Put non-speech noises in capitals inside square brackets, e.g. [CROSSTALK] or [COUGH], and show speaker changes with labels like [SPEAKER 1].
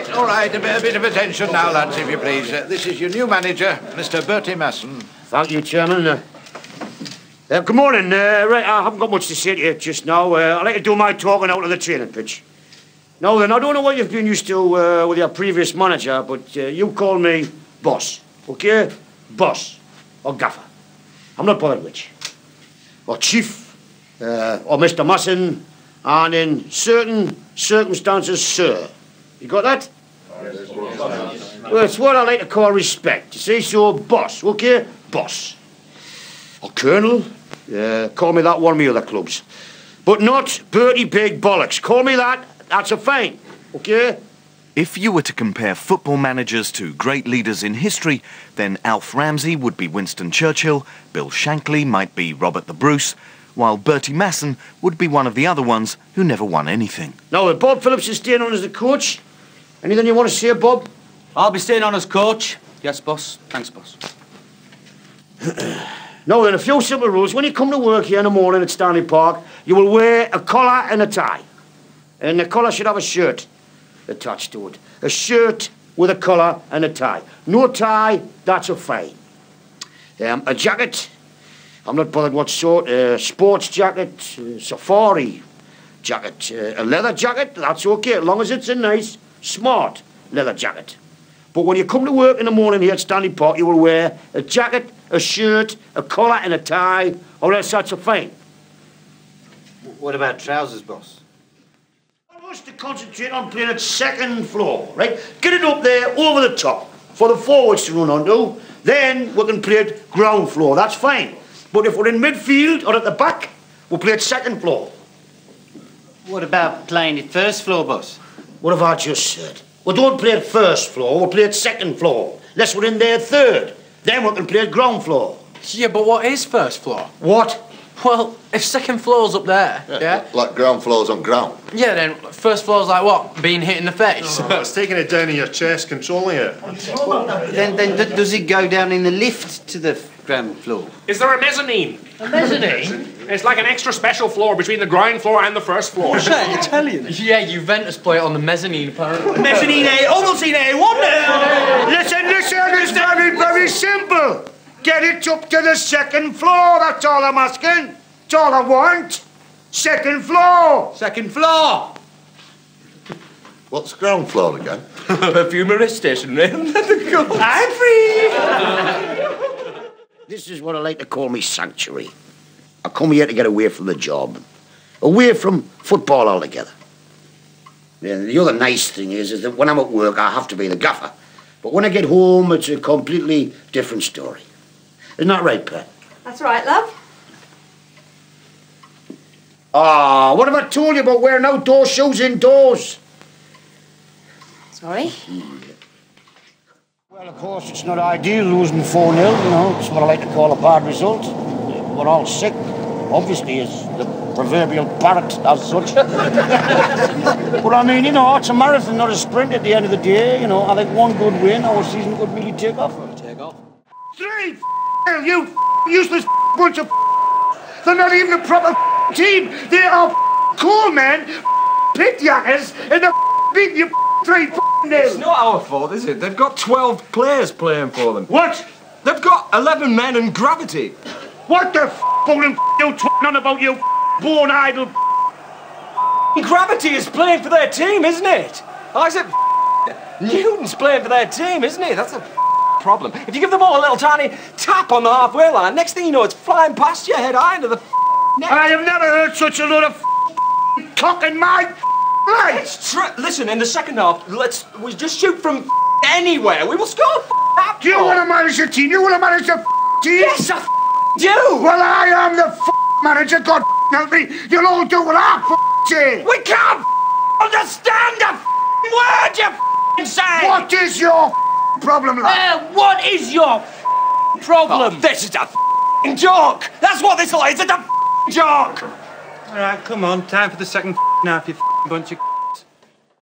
[SPEAKER 1] right, all right. A bit, of attention now, lads, if you please. Uh, this is your new manager, Mr. Bertie Masson.
[SPEAKER 2] Thank you, Chairman. Uh, uh, good morning. Uh, right, I haven't got much to say to you just now. Uh, I'd like to do my talking out on the training pitch. Now then, I don't know what you've been used to uh, with your previous manager, but you call me boss, okay? Boss or gaffer. I'm not bothered which. Or chief, or Mr. Masson, and in certain circumstances, sir. You got that? Well, it's what I like to call respect. You see, so boss, okay? Boss. Or colonel, uh, call me that one of my other clubs. But not Bertie Big Bollocks. Call me that, that's a fine, okay?
[SPEAKER 3] If you were to compare football managers to great leaders in history, then Alf Ramsey would be Winston Churchill, Bill Shankly might be Robert the Bruce, while Bertie Masson would be one of the other ones who never won anything.
[SPEAKER 2] Now, uh, Bob Phillips is staying on as the coach. Anything you want to say, Bob?
[SPEAKER 4] I'll be staying on as coach. Yes, boss. Thanks, boss. [CLEARS THROAT]
[SPEAKER 2] Now then, a few simple rules. When you come to work here in the morning at Stanley Park, you will wear a collar and a tie. And the collar should have a shirt attached to it. A shirt with a collar and a tie. No tie, that's a fine. Um, a jacket, I'm not bothered what sort. A sports jacket, uh, safari jacket. Uh, a leather jacket, that's okay, as long as it's a nice, smart leather jacket. But when you come to work in the morning here at Stanley Park, you will wear a jacket, a shirt, a collar and a tie, or else that's a fine.
[SPEAKER 5] What about trousers, boss?
[SPEAKER 2] I want us to concentrate on playing at second floor, right? Get it up there over the top for the forwards to run onto. Then we can play at ground floor. That's fine. But if we're in midfield or at the back, we'll play at second floor.
[SPEAKER 5] What about playing at first floor, boss?
[SPEAKER 2] What have I just said? We don't play at first floor, we'll play at second floor. Unless we're in there third. Then we can play at ground floor.
[SPEAKER 6] Yeah, but what is first floor?
[SPEAKER 2] What?
[SPEAKER 6] Well, if second floor's up there, yeah?
[SPEAKER 7] Like ground floors on ground.
[SPEAKER 6] Yeah, then first floor's like what? Being hit in the face? [LAUGHS]
[SPEAKER 8] It's taking it down in your chest, controlling it.
[SPEAKER 5] Then, then d- does it go down in the lift to the ground floor?
[SPEAKER 9] Is there a mezzanine?
[SPEAKER 6] A mezzanine?
[SPEAKER 9] It's like an extra special floor between the ground floor and the first floor. [LAUGHS]
[SPEAKER 6] Italian. Yeah, Juventus play it on the mezzanine, apparently.
[SPEAKER 2] Mezzanine A, Ovaltine A, one Listen, listen, it's very, very simple. Get it up to the second floor, that's all I'm asking. That's all I want. Second floor.
[SPEAKER 4] Second floor!
[SPEAKER 7] What's ground floor again?
[SPEAKER 4] Perfumery stationery.
[SPEAKER 2] I'm free. this is what I like to call me sanctuary. I come here to get away from the job, away from football altogether. Yeah, the other nice thing is, is that when I'm at work, I have to be the gaffer. But when I get home, it's a completely different story. Isn't that right, Pat?
[SPEAKER 10] That's right, love.
[SPEAKER 2] Ah, what have I told you about wearing outdoor shoes indoors?
[SPEAKER 10] Sorry.
[SPEAKER 2] Well, of course, it's not ideal losing 4 0, you know. It's what I like to call a bad result. We're all sick, obviously, as the proverbial parrot as such. [LAUGHS] but I mean, you know, it's a marathon, not a sprint at the end of the day. You know, I think one good win, our season could really take off.
[SPEAKER 4] Take off.
[SPEAKER 2] Three f- you f- useless bunch of f- They're not even a proper f- team. They are cool men, f- pit yackers, and they're f- beating you three f-
[SPEAKER 4] It's not our fault, is it? They've got 12 players playing for them.
[SPEAKER 2] What?
[SPEAKER 4] They've got 11 men and gravity.
[SPEAKER 2] What the f- you twitting on about you born idle
[SPEAKER 4] Gravity is playing for their team, isn't it? I Isaac Newton's playing for their team, isn't he? That's a problem. If you give them all a little tiny tap on the halfway line, next thing you know, it's flying past your head high into the net.
[SPEAKER 2] I have never heard such a lot of talk in my life.
[SPEAKER 4] It's Listen, in the second half, let's we just shoot from anywhere. We will score.
[SPEAKER 2] Do you want to manage a team? You want to manage f- team?
[SPEAKER 4] Yes, I do.
[SPEAKER 2] Well, I am the manager. God help me. You'll all do what I say.
[SPEAKER 4] We can't understand a word you say.
[SPEAKER 2] What is your problem, lad?
[SPEAKER 4] Uh, what is your f- problem? this is a f- joke. That's what this is. It's a f- joke.
[SPEAKER 5] All right, come on. Time for the second half, you bunch of